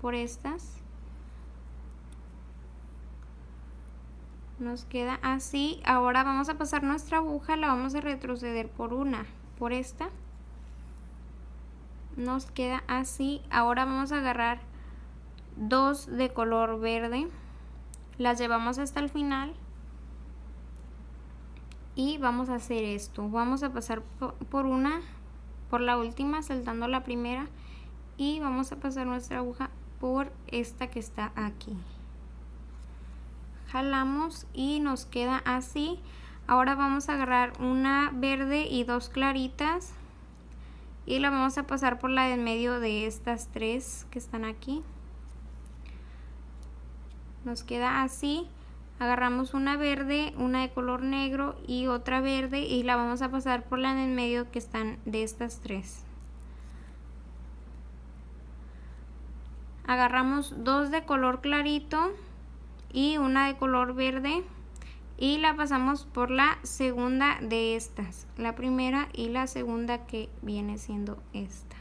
por estas. Nos queda así. Ahora vamos a pasar nuestra aguja la vamos a retroceder por una por esta. Nos queda así. Ahora vamos a agarrar dos de color verde. Las llevamos hasta el final. Y vamos a hacer esto. Vamos a pasar por una por la última saltando la primera y vamos a pasar nuestra aguja por esta que está aquí. Jalamos y nos queda así. Ahora vamos a agarrar una verde y dos claritas y la vamos a pasar por la del medio de estas tres que están aquí. Nos queda así. Agarramos una verde una de color negro y otra verde y la vamos a pasar por la del medio que están de estas tres agarramos dos de color clarito y una de color verde y la pasamos por la segunda de estas la primera y la segunda que viene siendo esta.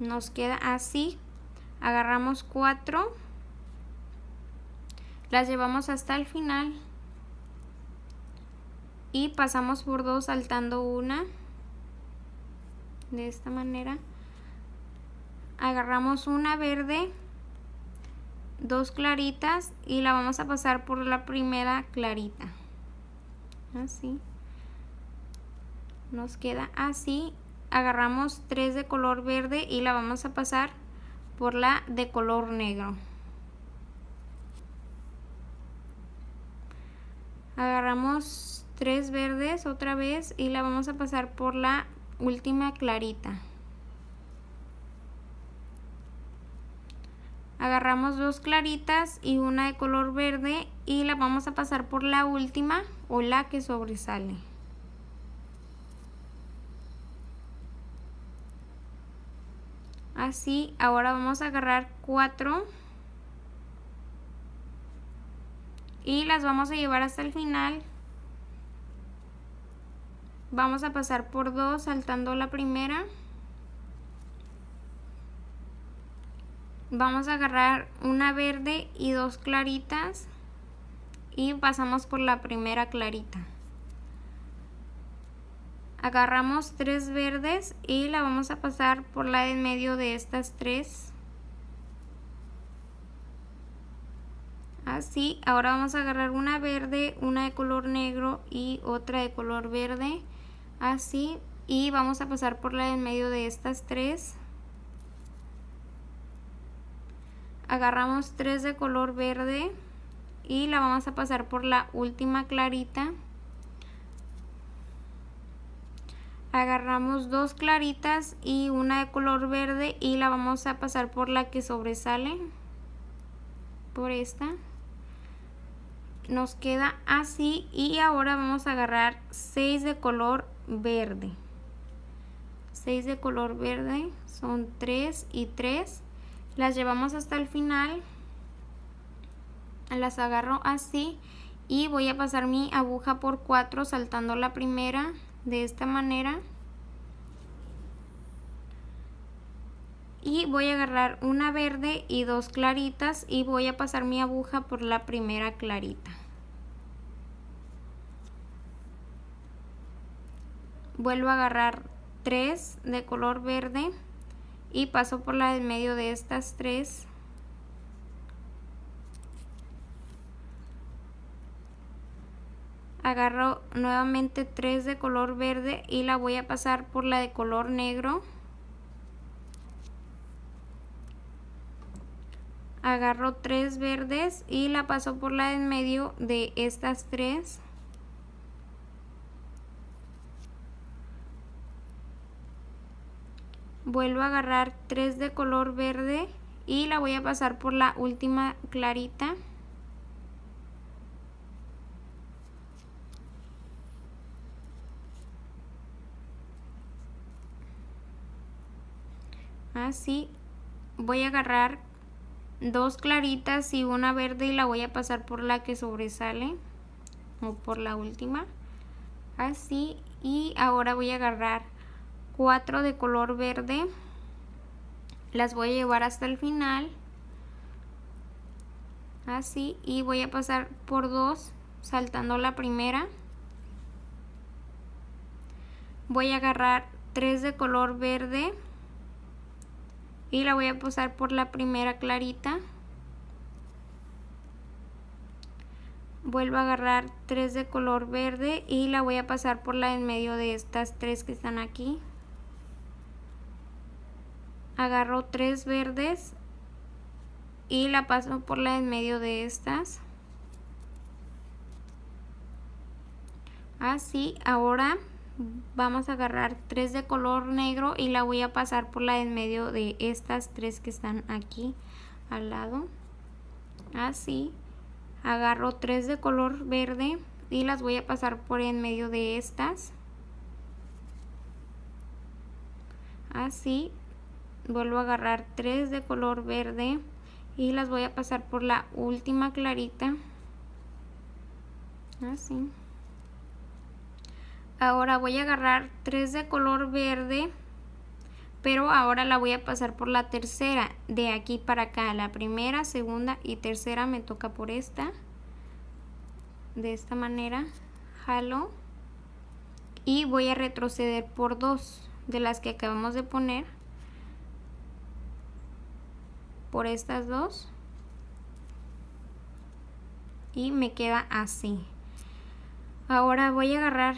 Nos queda así agarramos cuatro las llevamos hasta el final y pasamos por dos saltando una de esta manera agarramos una verde dos claritas y la vamos a pasar por la primera clarita. Así. Nos queda así. Agarramos tres de color verde y la vamos a pasar por la de color negro. Agarramos tres verdes otra vez y la vamos a pasar por la última clarita agarramos dos claritas y una de color verde y la vamos a pasar por la última o la que sobresale. Así ahora vamos a agarrar cuatro y las vamos a llevar hasta el final. Vamos a pasar por dos saltando la primera vamos a agarrar una verde y dos claritas y pasamos por la primera clarita. Agarramos tres verdes y la vamos a pasar por la de medio de estas tres. Así ahora vamos a agarrar una verde una de color negro y otra de color verde. Así y vamos a pasar por la de medio de estas tres agarramos tres de color verde y la vamos a pasar por la última clarita. Agarramos dos claritas y una de color verde y la vamos a pasar por la que sobresale. Por esta. Nos queda así y ahora vamos a agarrar seis de color verde. 6 de color verde son 3 y 3 las llevamos hasta el final. Las agarro así y voy a pasar mi aguja por cuatro saltando la primera de esta manera. Y voy a agarrar una verde y dos claritas y voy a pasar mi aguja por la primera clarita. Vuelvo a agarrar tres de color verde y paso por la del medio de estas tres. Agarro nuevamente tres de color verde y la voy a pasar por la de color negro. Agarro tres verdes y la paso por la del medio de estas tres vuelvo a agarrar tres de color verde y la voy a pasar por la última clarita. Así voy a agarrar dos claritas y una verde y la voy a pasar por la que sobresale o por la última. Así y ahora voy a agarrar cuatro de color verde las voy a llevar hasta el final así y voy a pasar por dos saltando la primera. Voy a agarrar tres de color verde y la voy a pasar por la primera clarita. Vuelvo a agarrar tres de color verde y la voy a pasar por la en medio de estas tres que están aquí agarro tres verdes y la paso por la en medio de estas. Así ahora vamos a agarrar tres de color negro y la voy a pasar por la en medio de estas tres que están aquí al lado. Así agarro tres de color verde y las voy a pasar por en medio de estas. Así vuelvo a agarrar tres de color verde y las voy a pasar por la última clarita. Así. Ahora voy a agarrar tres de color verde pero ahora la voy a pasar por la tercera de aquí para acá la primera segunda y tercera me toca por esta. De esta manera jalo y voy a retroceder por dos de las que acabamos de poner por estas dos. Y me queda así. Ahora voy a agarrar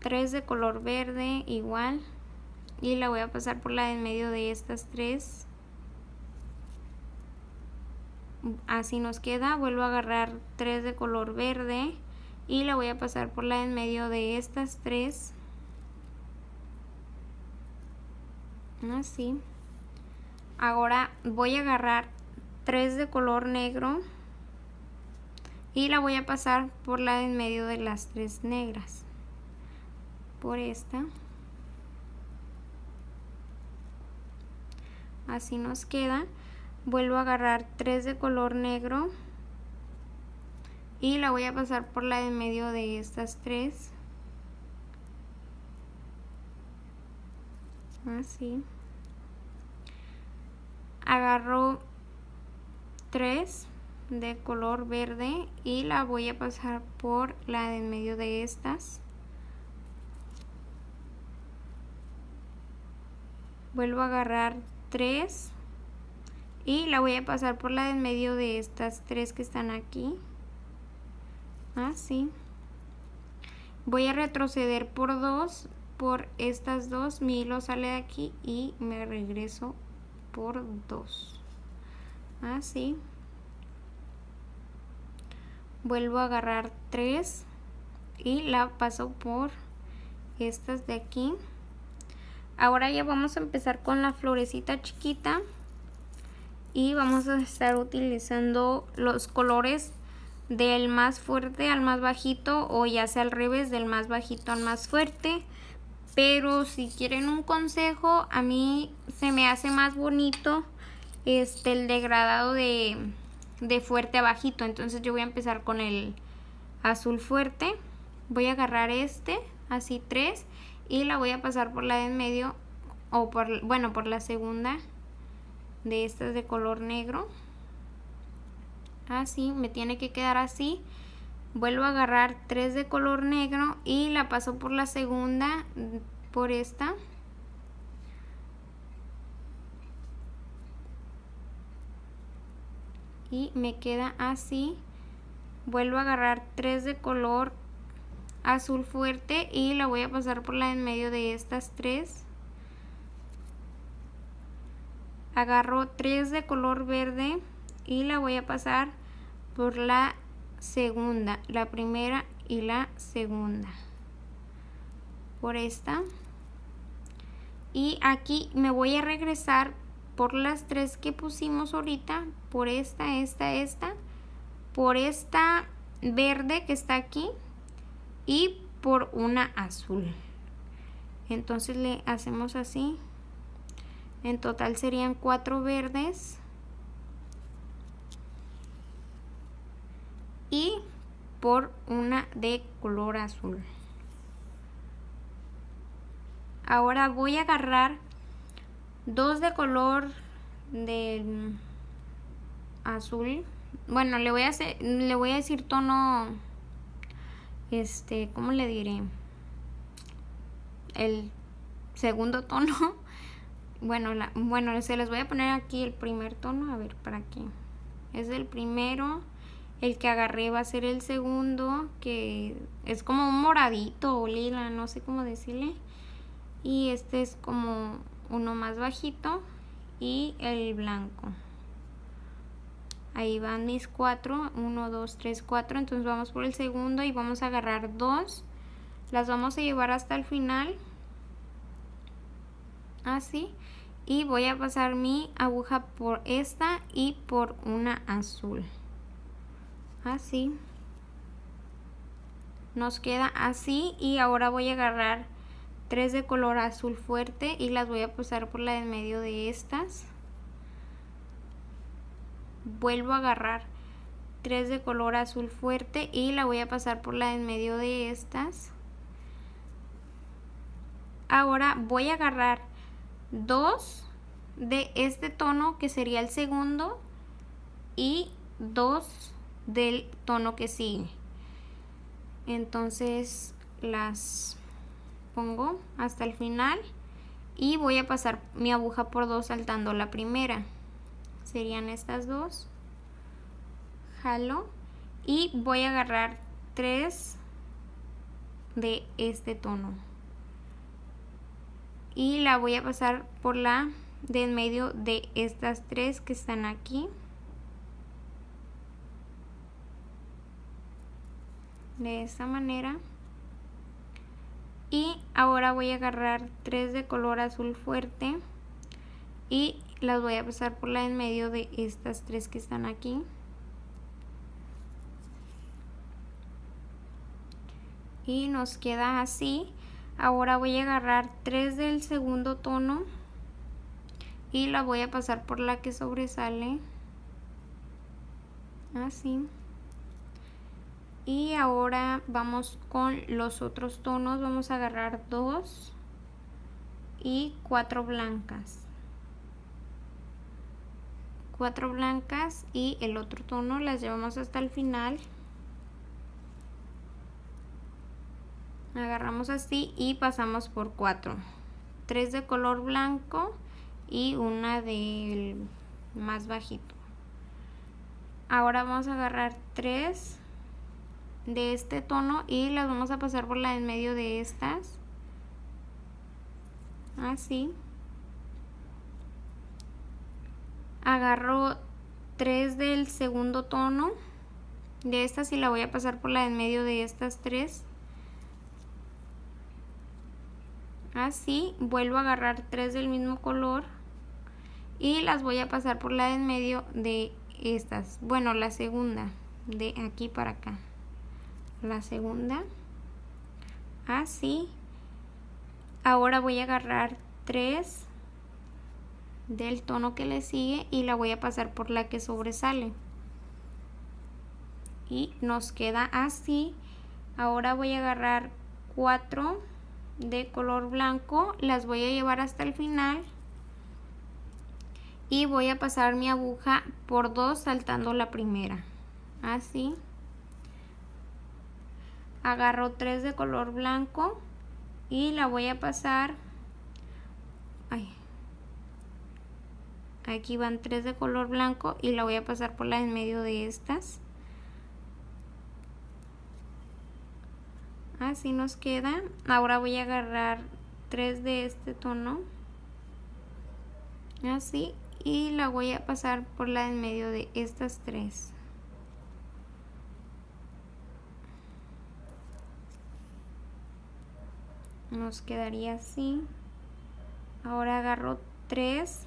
tres de color verde igual. Y la voy a pasar por la en medio de estas tres. Así nos queda. Vuelvo a agarrar tres de color verde. Y la voy a pasar por la en medio de estas tres. Así ahora voy a agarrar tres de color negro y la voy a pasar por la en medio de las tres negras. Por esta. Así nos queda. Vuelvo a agarrar tres de color negro y la voy a pasar por la en medio de estas tres. Así agarro tres de color verde y la voy a pasar por la de en medio de estas. Vuelvo a agarrar tres y la voy a pasar por la de en medio de estas tres que están aquí. Así voy a retroceder por dos por estas dos mi hilo sale de aquí y me regreso por 2 así vuelvo a agarrar 3 y la paso por estas de aquí. Ahora ya vamos a empezar con la florecita chiquita y vamos a estar utilizando los colores del más fuerte al más bajito o ya sea al revés del más bajito al más fuerte pero si quieren un consejo, a mí se me hace más bonito este, el degradado de, de fuerte a bajito. Entonces yo voy a empezar con el azul fuerte. Voy a agarrar este, así tres, y la voy a pasar por la de en medio, o por, bueno, por la segunda de estas de color negro. Así, me tiene que quedar así vuelvo a agarrar tres de color negro y la paso por la segunda por esta. Y me queda así. Vuelvo a agarrar tres de color azul fuerte y la voy a pasar por la en medio de estas tres. Agarro tres de color verde y la voy a pasar por la segunda, la primera y la segunda. Por esta. Y aquí me voy a regresar por las tres que pusimos ahorita, por esta, esta, esta, por esta verde que está aquí y por una azul. Entonces le hacemos así. En total serían cuatro verdes. Y por una de color azul. Ahora voy a agarrar dos de color de azul. Bueno le voy a le voy a decir tono este cómo le diré el segundo tono. Bueno bueno se les voy a poner aquí el primer tono a ver para qué es el primero el que agarré va a ser el segundo que es como un moradito o lila no sé cómo decirle. Y este es como uno más bajito y el blanco. Ahí van mis cuatro 1 2 3 4 entonces vamos por el segundo y vamos a agarrar dos. Las vamos a llevar hasta el final. Así. Y voy a pasar mi aguja por esta y por una azul así. Nos queda así y ahora voy a agarrar tres de color azul fuerte y las voy a pasar por la de medio de estas. Vuelvo a agarrar tres de color azul fuerte y la voy a pasar por la de medio de estas. Ahora voy a agarrar dos de este tono que sería el segundo y dos del tono que sigue. Entonces las pongo hasta el final y voy a pasar mi aguja por dos saltando la primera. Serían estas dos. Jalo y voy a agarrar tres de este tono. Y la voy a pasar por la de en medio de estas tres que están aquí de esta manera. Y ahora voy a agarrar tres de color azul fuerte y las voy a pasar por la en medio de estas tres que están aquí. Y nos queda así. Ahora voy a agarrar tres del segundo tono y la voy a pasar por la que sobresale. Así y ahora vamos con los otros tonos. Vamos a agarrar dos y cuatro blancas. Cuatro blancas y el otro tono las llevamos hasta el final. Agarramos así y pasamos por cuatro. Tres de color blanco y una del más bajito. Ahora vamos a agarrar tres de este tono y las vamos a pasar por la en medio de estas. Así. Agarro tres del segundo tono. De estas y la voy a pasar por la en medio de estas tres. Así vuelvo a agarrar tres del mismo color y las voy a pasar por la en medio de estas. Bueno la segunda de aquí para acá la segunda. Así. Ahora voy a agarrar tres del tono que le sigue y la voy a pasar por la que sobresale. Y nos queda así. Ahora voy a agarrar cuatro de color blanco las voy a llevar hasta el final y voy a pasar mi aguja por dos saltando la primera. Así agarro tres de color blanco y la voy a pasar aquí van tres de color blanco y la voy a pasar por la en medio de estas. Así nos queda. Ahora voy a agarrar tres de este tono así y la voy a pasar por la en medio de estas tres nos quedaría así. Ahora agarro tres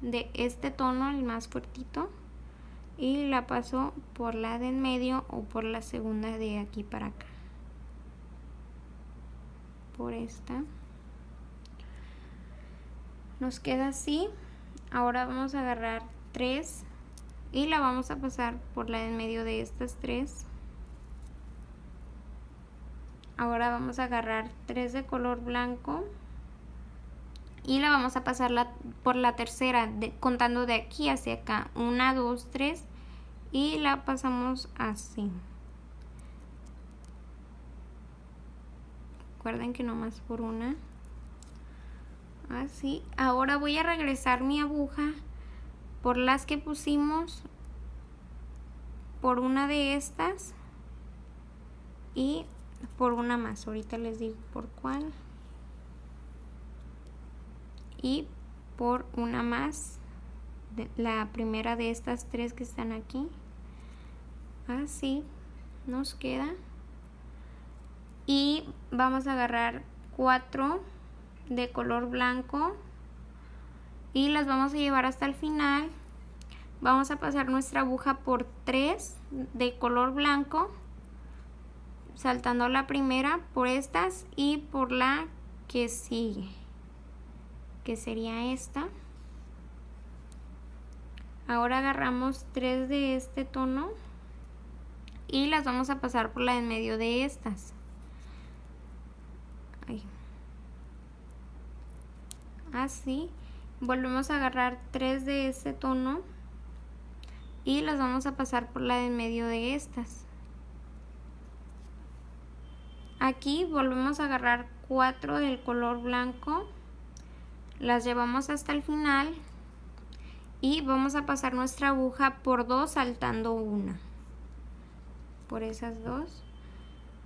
de este tono el más fuertito y la paso por la de en medio o por la segunda de aquí para acá. Por esta. Nos queda así. Ahora vamos a agarrar tres y la vamos a pasar por la de en medio de estas tres ahora vamos a agarrar tres de color blanco y la vamos a pasar por la tercera contando de aquí hacia acá. Una dos tres y la pasamos así. Recuerden que no más por una. Así. Ahora voy a regresar mi aguja por las que pusimos por una de estas y por una más ahorita les digo por cuál. Y por una más la primera de estas tres que están aquí. Así nos queda. Y vamos a agarrar cuatro de color blanco. Y las vamos a llevar hasta el final. Vamos a pasar nuestra aguja por tres de color blanco saltando la primera por estas y por la que sigue que sería esta. Ahora agarramos tres de este tono y las vamos a pasar por la en medio de estas. Así. Volvemos a agarrar tres de este tono y las vamos a pasar por la en medio de estas aquí volvemos a agarrar cuatro del color blanco las llevamos hasta el final y vamos a pasar nuestra aguja por dos saltando una. Por esas dos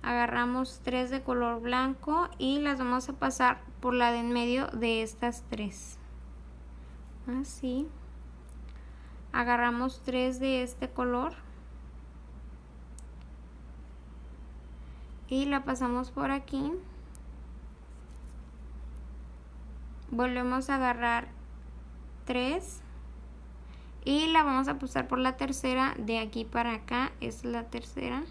agarramos tres de color blanco y las vamos a pasar por la de en medio de estas tres. Así agarramos tres de este color y la pasamos por aquí. Volvemos a agarrar 3 y la vamos a pasar por la tercera de aquí para acá. Es la tercera.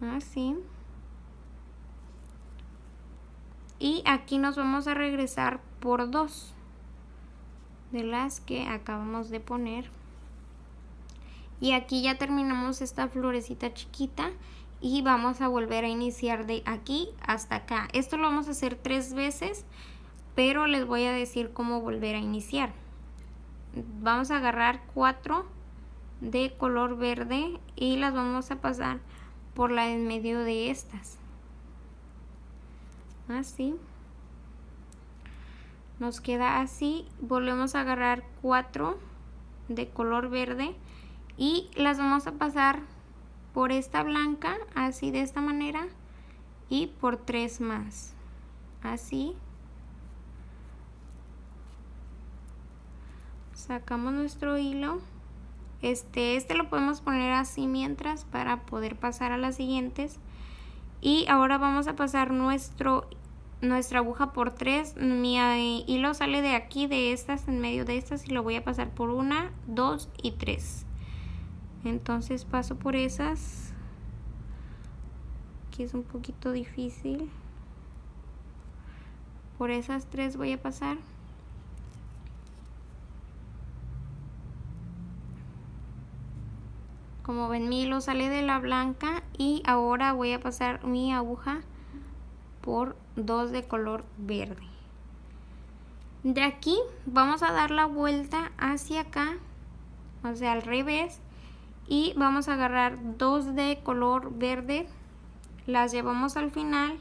Así y aquí nos vamos a regresar por dos de las que acabamos de poner. Y aquí ya terminamos esta florecita chiquita y vamos a volver a iniciar de aquí hasta acá. Esto lo vamos a hacer tres veces pero les voy a decir cómo volver a iniciar. Vamos a agarrar cuatro de color verde y las vamos a pasar por la en medio de estas. Así nos queda así. Volvemos a agarrar cuatro de color verde y las vamos a pasar por esta blanca así de esta manera y por tres más así. Sacamos nuestro hilo. Este, este lo podemos poner así mientras para poder pasar a las siguientes. Y ahora vamos a pasar nuestro nuestra aguja por tres mi hilo sale de aquí de estas en medio de estas y lo voy a pasar por una dos y tres. Entonces paso por esas aquí es un poquito difícil. Por esas tres voy a pasar. Como ven mi hilo sale de la blanca y ahora voy a pasar mi aguja por dos de color verde. De aquí vamos a dar la vuelta hacia acá o sea al revés y vamos a agarrar dos de color verde las llevamos al final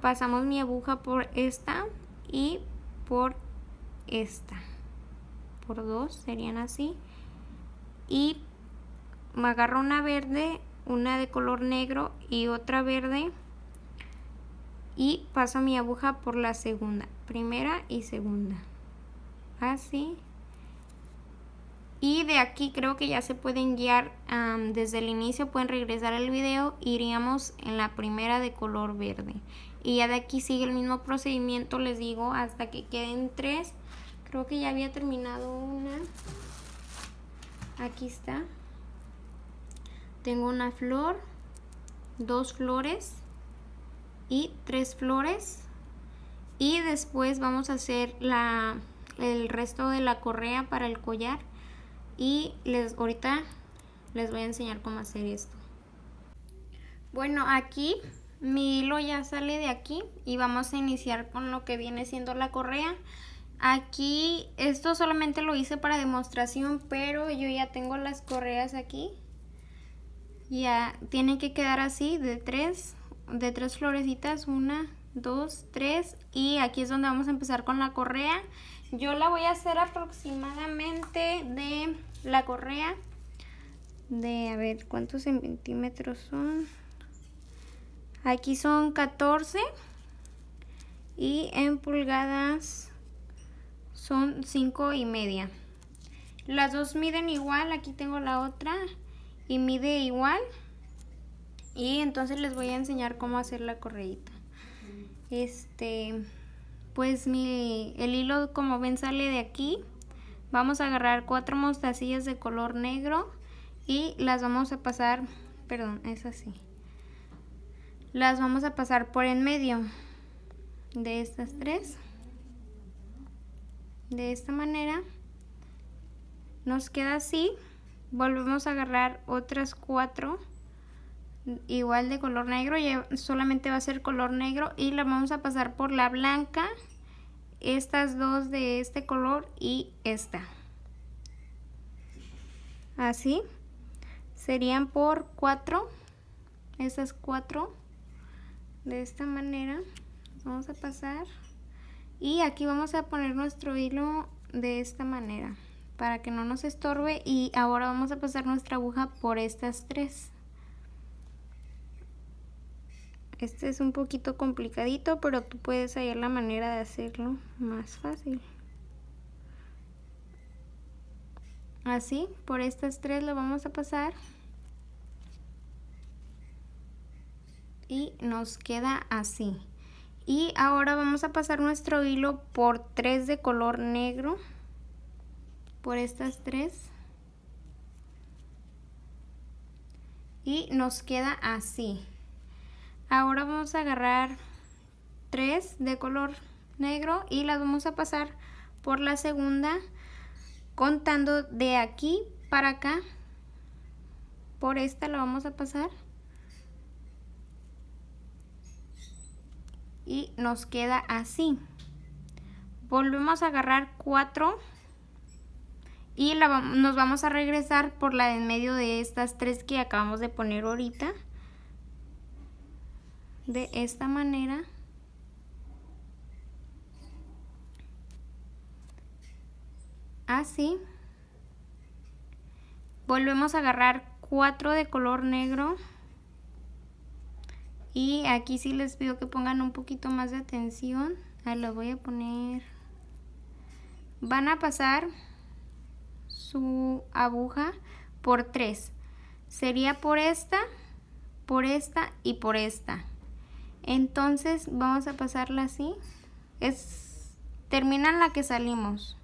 pasamos mi aguja por esta y por esta. Por dos serían así. Y me agarro una verde una de color negro y otra verde y paso mi aguja por la segunda primera y segunda. Así. Y de aquí creo que ya se pueden guiar desde el inicio pueden regresar al video iríamos en la primera de color verde. Y ya de aquí sigue el mismo procedimiento les digo hasta que queden tres. Creo que ya había terminado una. Aquí está. Tengo una flor dos flores y tres flores y después vamos a hacer la el resto de la correa para el collar y les ahorita les voy a enseñar cómo hacer esto Bueno, aquí mi hilo ya sale de aquí y vamos a iniciar con lo que viene siendo la correa. Aquí, esto solamente lo hice para demostración, pero yo ya tengo las correas aquí. Ya tienen que quedar así de tres, de tres florecitas, una, dos, tres. Y aquí es donde vamos a empezar con la correa. Yo la voy a hacer aproximadamente de la correa de, a ver, ¿cuántos centímetros son? Aquí son 14 y en pulgadas son 5 y media. Las dos miden igual, aquí tengo la otra y mide igual. Y entonces les voy a enseñar cómo hacer la correita. Este, pues mi, el hilo como ven sale de aquí. Vamos a agarrar cuatro mostacillas de color negro y las vamos a pasar, perdón, es así las vamos a pasar por en medio de estas tres de esta manera nos queda así volvemos a agarrar otras cuatro igual de color negro solamente va a ser color negro y la vamos a pasar por la blanca estas dos de este color y esta. Así serían por cuatro esas cuatro de esta manera vamos a pasar y aquí vamos a poner nuestro hilo de esta manera para que no nos estorbe y ahora vamos a pasar nuestra aguja por estas tres este es un poquito complicadito pero tú puedes hallar la manera de hacerlo más fácil. Así por estas tres lo vamos a pasar. Y nos queda así. Y ahora vamos a pasar nuestro hilo por tres de color negro. Por estas tres. Y nos queda así ahora vamos a agarrar tres de color negro y las vamos a pasar por la segunda contando de aquí para acá por esta la vamos a pasar y nos queda así. Volvemos a agarrar cuatro y nos vamos a regresar por la de en medio de estas tres que acabamos de poner ahorita. De esta manera. Así. Volvemos a agarrar cuatro de color negro. Y aquí sí les pido que pongan un poquito más de atención. Ahí lo voy a poner. Van a pasar su aguja por tres. Sería por esta por esta y por esta entonces vamos a pasarla así. Es termina la que salimos.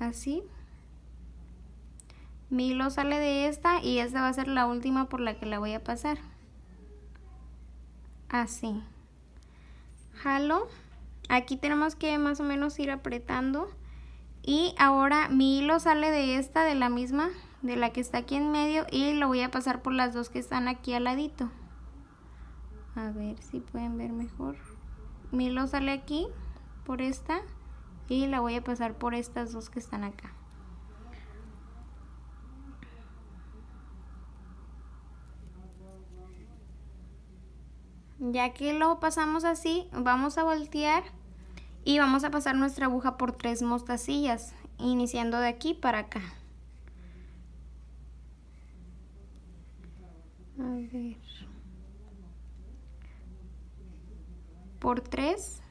Así. Mi hilo sale de esta y esta va a ser la última por la que la voy a pasar. Así. Jalo. Aquí tenemos que más o menos ir apretando. Y ahora mi hilo sale de esta de la misma de la que está aquí en medio y lo voy a pasar por las dos que están aquí al ladito a ver si pueden ver mejor mi hilo sale aquí por esta y la voy a pasar por estas dos que están acá Ya que lo pasamos así, vamos a voltear y vamos a pasar nuestra aguja por tres mostacillas, iniciando de aquí para acá. A ver. Por tres.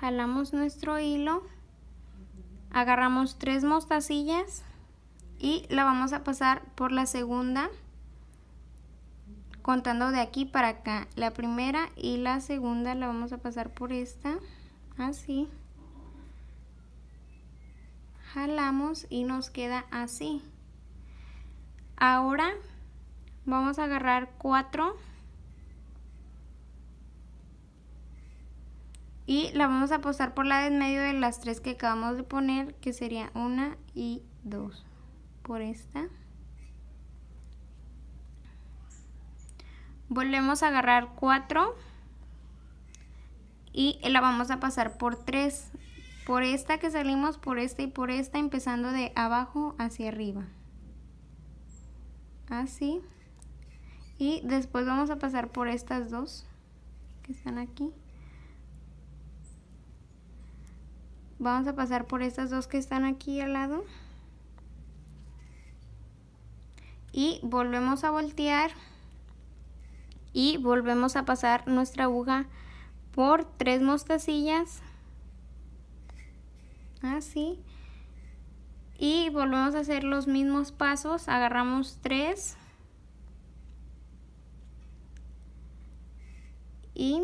Jalamos nuestro hilo. Agarramos tres mostacillas y la vamos a pasar por la segunda contando de aquí para acá. La primera y la segunda la vamos a pasar por esta, así. Jalamos y nos queda así. Ahora vamos a agarrar cuatro y la vamos a pasar por la de en medio de las tres que acabamos de poner, que sería una y dos. Por esta. Volvemos a agarrar 4 y la vamos a pasar por 3 por esta que salimos por esta y por esta empezando de abajo hacia arriba. Así. Y después vamos a pasar por estas dos que están aquí vamos a pasar por estas dos que están aquí al lado. Y volvemos a voltear y volvemos a pasar nuestra aguja por tres mostacillas. Así. Y volvemos a hacer los mismos pasos. Agarramos tres. Y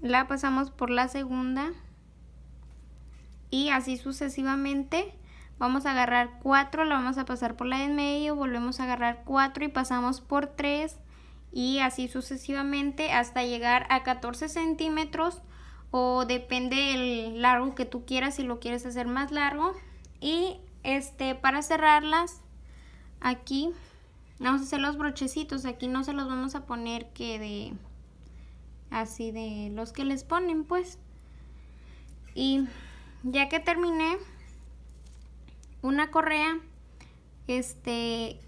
la pasamos por la segunda y así sucesivamente. Vamos a agarrar 4, la vamos a pasar por la de en medio, volvemos a agarrar 4 y pasamos por 3 y así sucesivamente hasta llegar a 14 centímetros o depende del largo que tú quieras si lo quieres hacer más largo. Y este para cerrarlas aquí vamos a hacer los brochecitos aquí no se los vamos a poner que de así de los que les ponen pues. Y ya que terminé una correa este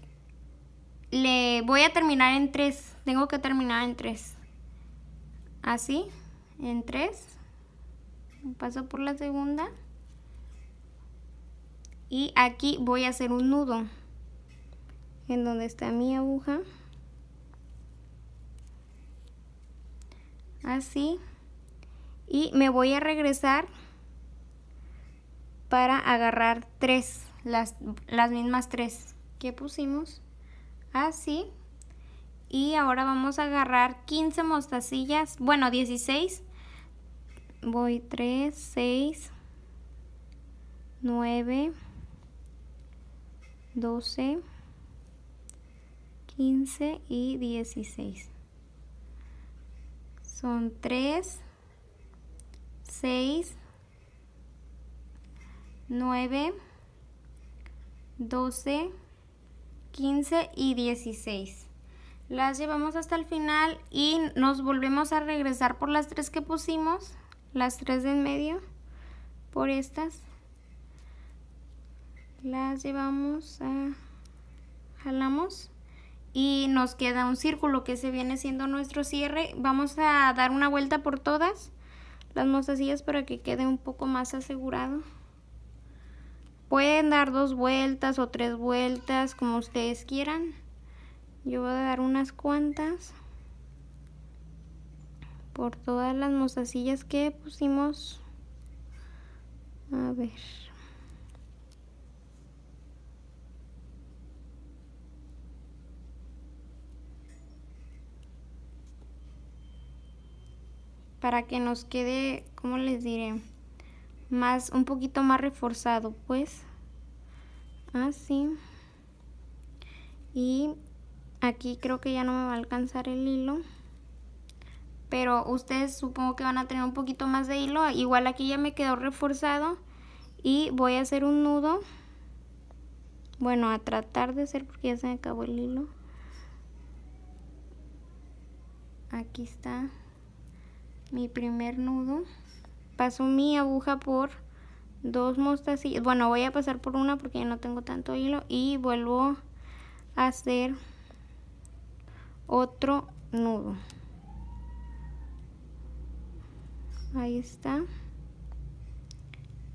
le voy a terminar en tres tengo que terminar en tres. Así en tres. Paso por la segunda. Y aquí voy a hacer un nudo en donde está mi aguja. Así. Y me voy a regresar para agarrar tres, las, las mismas tres que pusimos, así. Y ahora vamos a agarrar 15 mostacillas, bueno 16. Voy 3, 6, 9, 12, 15 y 16. Son 3, 6, 9, 12, 15 y 16. Las llevamos hasta el final y nos volvemos a regresar por las tres que pusimos, las tres de en medio, por estas. Las llevamos a... jalamos y nos queda un círculo que se viene siendo nuestro cierre. Vamos a dar una vuelta por todas las mostacillas para que quede un poco más asegurado. Pueden dar dos vueltas o tres vueltas, como ustedes quieran. Yo voy a dar unas cuantas por todas las mostacillas que pusimos. A ver. Para que nos quede, ¿cómo les diré? Más un poquito más reforzado pues. Así y aquí creo que ya no me va a alcanzar el hilo. Pero ustedes supongo que van a tener un poquito más de hilo. Igual aquí ya me quedó reforzado. Y voy a hacer un nudo. Bueno a tratar de hacer porque ya se me acabó el hilo. Aquí está mi primer nudo paso mi aguja por dos mostacillas. Bueno voy a pasar por una porque ya no tengo tanto hilo y vuelvo a hacer otro nudo. Ahí está.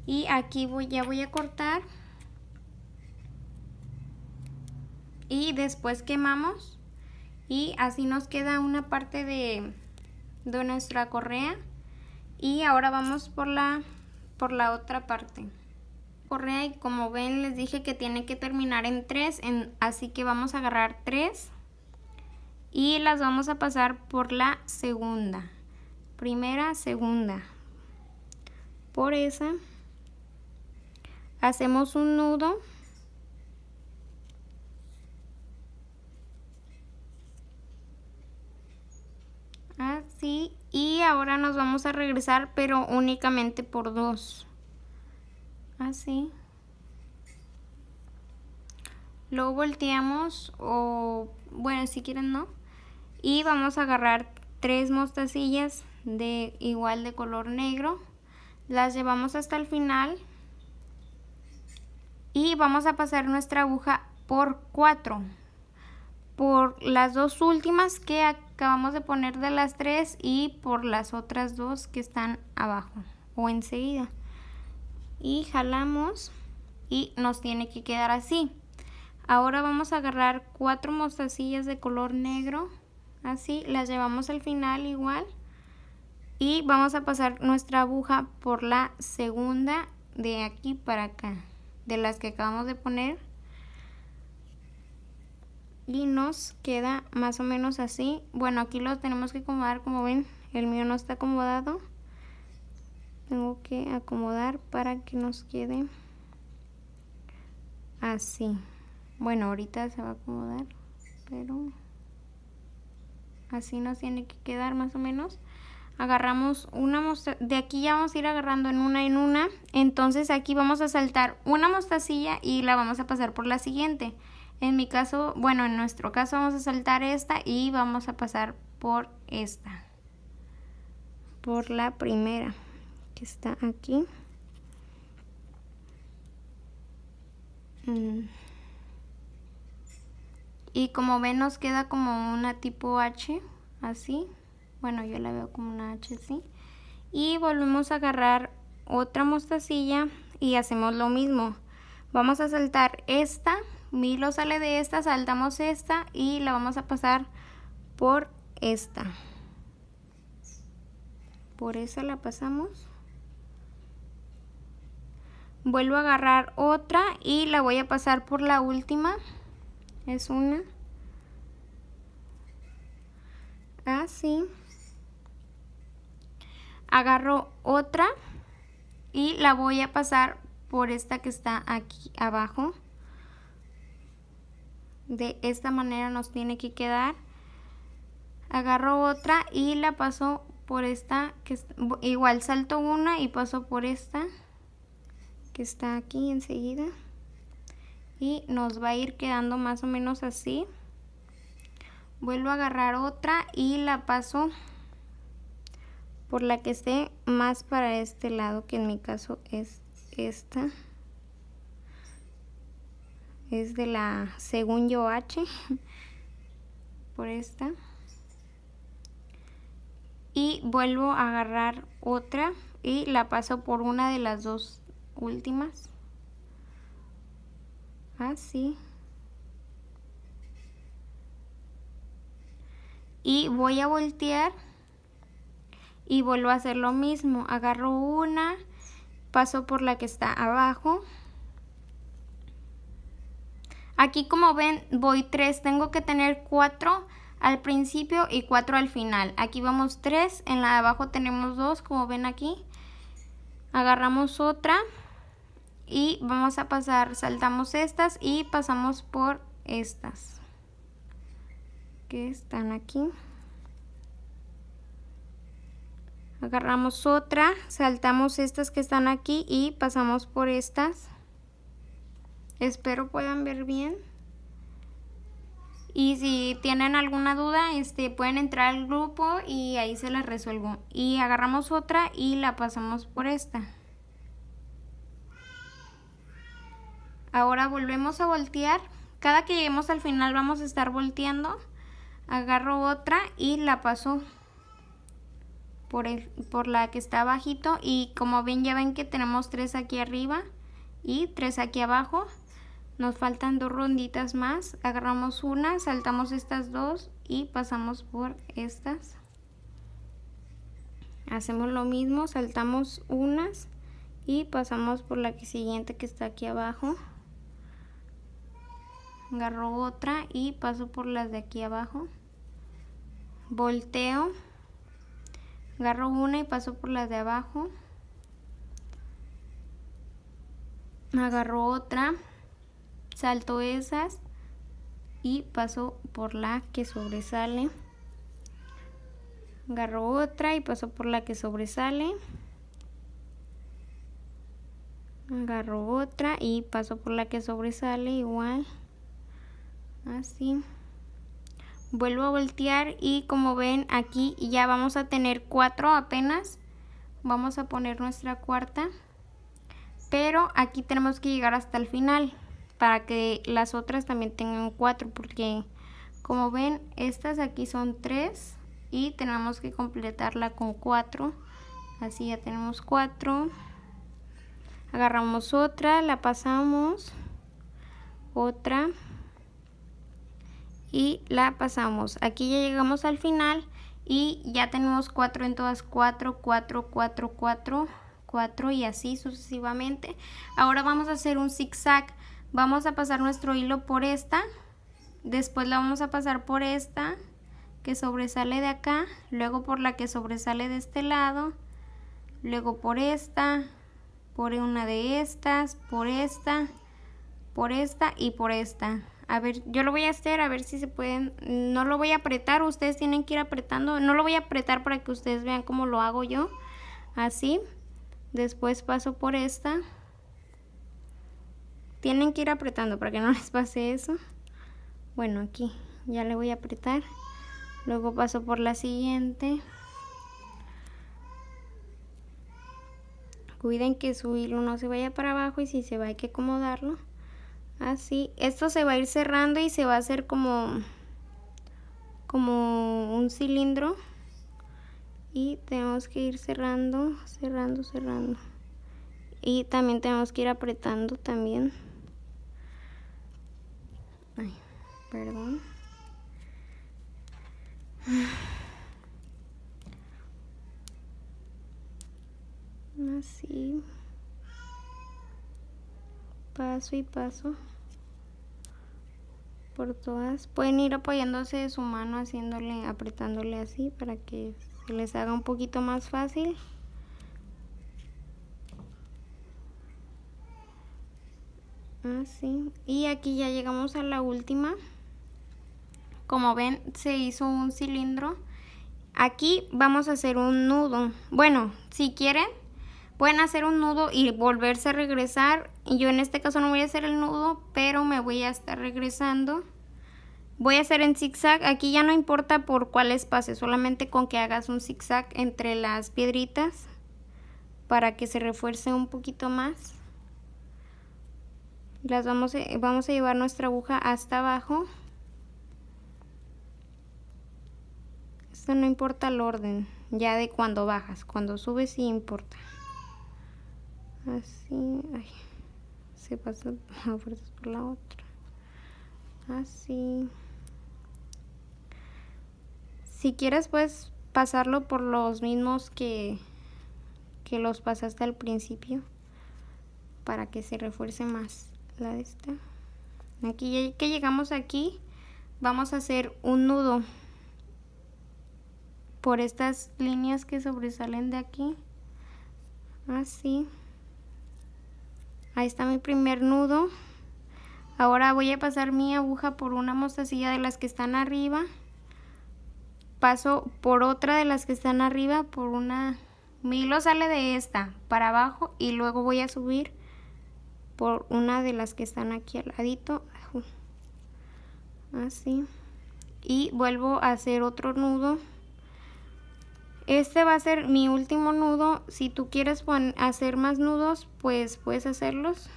Y aquí voy ya voy a cortar. Y después quemamos. Y así nos queda una parte de, de nuestra correa y ahora vamos por la por la otra parte. Correa y como ven les dije que tiene que terminar en tres así que vamos a agarrar tres. Y las vamos a pasar por la segunda. Primera segunda. Por esa hacemos un nudo así y ahora nos vamos a regresar pero únicamente por dos. Así luego volteamos o bueno si quieren no y vamos a agarrar tres mostacillas de igual de color negro. Las llevamos hasta el final. Y vamos a pasar nuestra aguja por cuatro. Por las dos últimas que acabamos de poner de las tres y por las otras dos que están abajo o enseguida. Y jalamos y nos tiene que quedar así. Ahora vamos a agarrar cuatro mostacillas de color negro. Así las llevamos al final igual. Y vamos a pasar nuestra aguja por la segunda de aquí para acá de las que acabamos de poner y nos queda más o menos así. Bueno aquí lo tenemos que acomodar como ven el mío no está acomodado. Tengo que acomodar para que nos quede así. Bueno ahorita se va a acomodar pero así nos tiene que quedar más o menos. Agarramos una mostacilla, de aquí ya vamos a ir agarrando en una en una, entonces aquí vamos a saltar una mostacilla y la vamos a pasar por la siguiente. En mi caso, bueno, en nuestro caso vamos a saltar esta y vamos a pasar por esta. Por la primera que está aquí. Mm. Y como ven nos queda como una tipo H, así bueno yo la veo como una H así y volvemos a agarrar otra mostacilla y hacemos lo mismo vamos a saltar esta mi lo sale de esta saltamos esta y la vamos a pasar por esta. Por esa la pasamos. Vuelvo a agarrar otra y la voy a pasar por la última. Es una. Así. Agarro otra y la voy a pasar por esta que está aquí abajo de esta manera nos tiene que quedar. Agarro otra y la paso por esta que igual salto una y paso por esta que está aquí enseguida. Y nos va a ir quedando más o menos así. Vuelvo a agarrar otra y la paso por la que esté más para este lado que en mi caso es esta es de la según yo H por esta. Y vuelvo a agarrar otra y la paso por una de las dos últimas. Así y voy a voltear y vuelvo a hacer lo mismo. Agarro una paso por la que está abajo aquí como ven voy tres. Tengo que tener cuatro al principio y cuatro al final. Aquí vamos tres. En la de abajo tenemos dos como ven aquí. Agarramos otra y vamos a pasar saltamos estas y pasamos por estas que están aquí. Agarramos otra, saltamos estas que están aquí y pasamos por estas. Espero puedan ver bien. Y si tienen alguna duda, este, pueden entrar al grupo y ahí se las resuelvo. Y agarramos otra y la pasamos por esta. Ahora volvemos a voltear. Cada que lleguemos al final vamos a estar volteando. Agarro otra y la paso por, el, por la que está abajito y como ven ya ven que tenemos tres aquí arriba y tres aquí abajo nos faltan dos ronditas más. Agarramos una saltamos estas dos y pasamos por estas. Hacemos lo mismo saltamos unas y pasamos por la siguiente que está aquí abajo. Agarro otra y paso por las de aquí abajo. Volteo. Agarro una y paso por las de abajo. Agarro otra salto esas y paso por la que sobresale. Agarro otra y paso por la que sobresale. Agarro otra y paso por la que sobresale igual. Así. Vuelvo a voltear y como ven aquí ya vamos a tener cuatro apenas. Vamos a poner nuestra cuarta. Pero aquí tenemos que llegar hasta el final para que las otras también tengan cuatro porque como ven estas aquí son tres y tenemos que completarla con cuatro. Así ya tenemos cuatro. Agarramos otra la pasamos otra y la pasamos. Aquí ya llegamos al final y ya tenemos cuatro en todas. Cuatro cuatro cuatro cuatro cuatro y así sucesivamente. Ahora vamos a hacer un zigzag vamos a pasar nuestro hilo por esta después la vamos a pasar por esta que sobresale de acá luego por la que sobresale de este lado luego por esta por una de estas por esta por esta y por esta a ver, yo lo voy a hacer, a ver si se pueden. No lo voy a apretar, ustedes tienen que ir apretando. No lo voy a apretar para que ustedes vean cómo lo hago yo. Así. Después paso por esta. Tienen que ir apretando para que no les pase eso. Bueno, aquí ya le voy a apretar. Luego paso por la siguiente. Cuiden que su hilo no se vaya para abajo y si se va hay que acomodarlo así esto se va a ir cerrando y se va a hacer como como un cilindro y tenemos que ir cerrando cerrando cerrando y también tenemos que ir apretando también Ay, perdón. Así paso y paso. Por todas. Pueden ir apoyándose de su mano haciéndole apretándole así para que se les haga un poquito más fácil. Así y aquí ya llegamos a la última como ven se hizo un cilindro. Aquí vamos a hacer un nudo. Bueno si quieren pueden hacer un nudo y volverse a regresar. Yo en este caso no voy a hacer el nudo pero me voy a estar regresando. Voy a hacer en zigzag. Aquí ya no importa por cuál espacio solamente con que hagas un zigzag entre las piedritas para que se refuerce un poquito más. Las vamos vamos a llevar nuestra aguja hasta abajo no importa el orden ya de cuando bajas cuando subes sí importa. Así se pasa a fuerzas por la otra. Así. Si quieres puedes pasarlo por los mismos que que los pasaste al principio para que se refuerce más la de esta. Aquí ya que llegamos aquí vamos a hacer un nudo por estas líneas que sobresalen de aquí así Ahí está mi primer nudo. Ahora voy a pasar mi aguja por una mostacilla de las que están arriba. Paso por otra de las que están arriba, por una... Mi hilo sale de esta para abajo y luego voy a subir por una de las que están aquí al ladito. Así. Y vuelvo a hacer otro nudo este va a ser mi último nudo. Si tú quieres hacer más nudos, pues puedes hacerlos.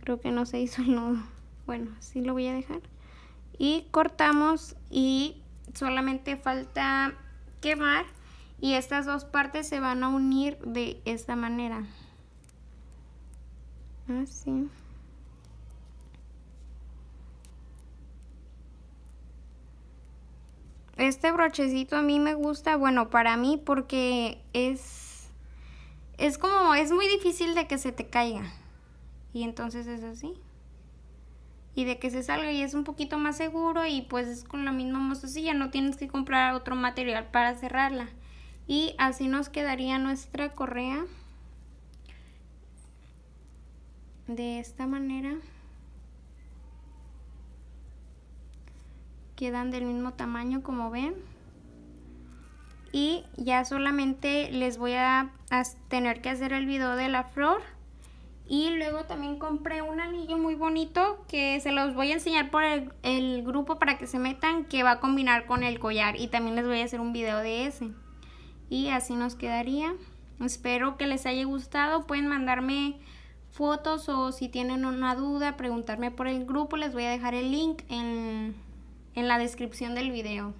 Creo que no se hizo el nudo. Bueno, así lo voy a dejar. Y cortamos y solamente falta quemar. Y estas dos partes se van a unir de esta manera. Así. Este brochecito a mí me gusta, bueno, para mí porque es, es como, es muy difícil de que se te caiga. Y entonces es así. Y de que se salga y es un poquito más seguro y pues es con la misma mostacilla, no tienes que comprar otro material para cerrarla. Y así nos quedaría nuestra correa. De esta manera. Quedan del mismo tamaño como ven y ya solamente les voy a, tener que hacer el video de la flor Y luego también compré un anillo muy bonito que se los voy a enseñar por el, grupo para que se metan que va a combinar con el collar y también les voy a hacer un video de ese. Y así nos quedaría. Espero que les haya gustado. Pueden mandarme fotos o si tienen una duda, preguntarme por el grupo. Les voy a dejar el link en, en la descripción del video.